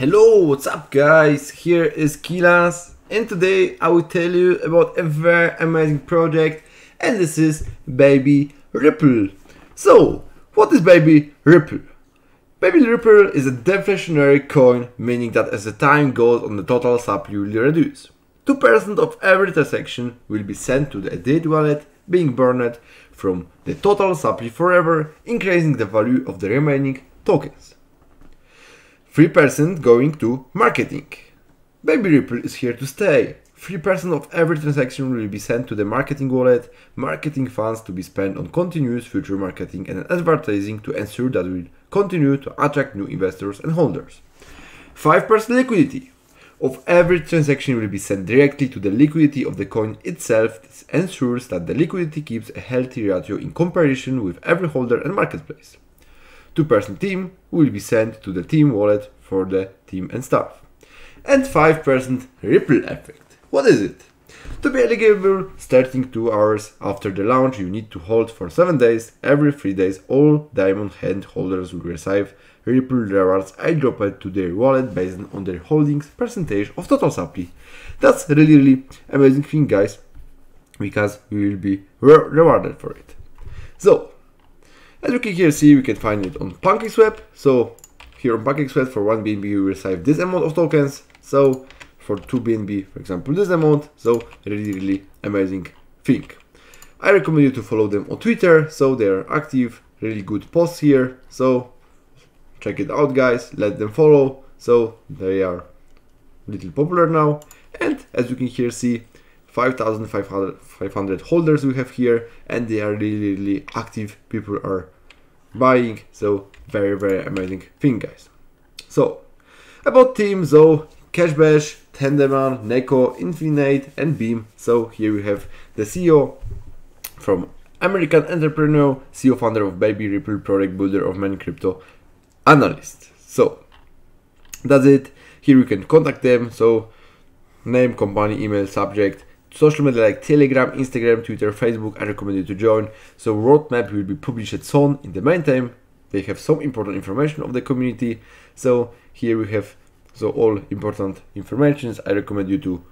Hello, what's up guys? Here is Kielas and today I will tell you about a very amazing project and this is Baby Ripple. So, what is Baby Ripple? Baby Ripple is a deflationary coin meaning that as the time goes on the total supply will reduce. 2% of every transaction will be sent to the edit wallet being burned from the total supply forever increasing the value of the remaining tokens. 3% going to marketing. Baby Ripple is here to stay. 3% of every transaction will be sent to the marketing wallet, marketing funds to be spent on continuous future marketing and advertising to ensure that we continue to attract new investors and holders. 5% liquidity of every transaction will be sent directly to the liquidity of the coin itself. This ensures that the liquidity keeps a healthy ratio in comparison with every holder and marketplace. 2% team will be sent to the team wallet for the team and staff. And 5% ripple effect. What is it? To be eligible, starting 2 hours after the launch, you need to hold for 7 days. Every 3 days, all diamond hand holders will receive Ripple rewards I airdropped to their wallet based on their holdings percentage of total supply. That's really, really amazing thing, guys, because we will be re rewarded for it. So, as you can here see, we can find it on PancakeSwap. So here on PancakeSwap for 1 BNB you receive this amount of tokens. So for 2 BNB, for example, this amount. So really, really amazing thing. I recommend you to follow them on Twitter. So they are active, really good posts here. So check it out guys, let them follow. So they are little popular now. And as you can here see, 5,500 holders we have here and they are really, really active. People are buying. So very, very amazing thing, guys. So about team, so Cashbash, Tenderman, Neko, Infinite and Beam. So here we have the CEO from American entrepreneur, CEO founder of Baby Ripple, product builder of many crypto analysts. So that's it. Here you can contact them. So name, company, email, subject, social media like Telegram, Instagram, Twitter, Facebook, I recommend you to join. So roadmap will be published soon. In the meantime, they have some important information of the community. So here we have so all important informations. I recommend you to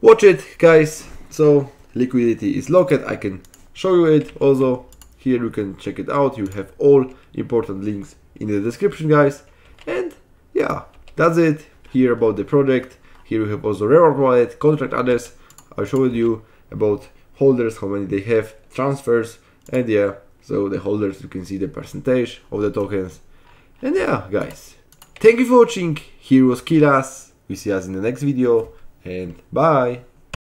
watch it, guys. So liquidity is locked. I can show you it also. Here you can check it out. You have all important links in the description, guys. And yeah, that's it. Here about the project. Here we have also reward wallet, contract address. I showed you about holders, how many they have, transfers, and yeah, so the holders, you can see the percentage of the tokens. And yeah, guys, thank you for watching. Here was Kielas. We see us in the next video, and bye.